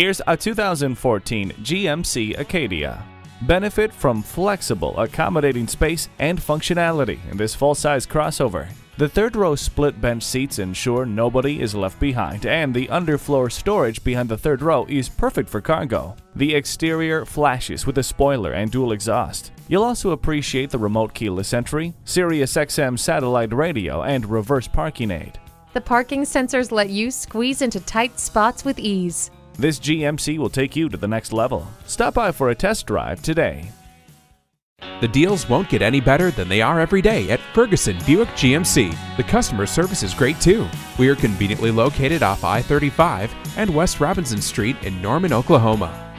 Here's a 2014 GMC Acadia. Benefit from flexible, accommodating space and functionality in this full-size crossover. The third row split bench seats ensure nobody is left behind, and the underfloor storage behind the third row is perfect for cargo. The exterior flashes with a spoiler and dual exhaust. You'll also appreciate the remote keyless entry, Sirius XM satellite radio, and reverse parking aid. The parking sensors let you squeeze into tight spots with ease. This GMC will take you to the next level. Stop by for a test drive today. The deals won't get any better than they are every day at Ferguson Buick GMC. The customer service is great too. We are conveniently located off I 35 and West Robinson Street in Norman, Oklahoma.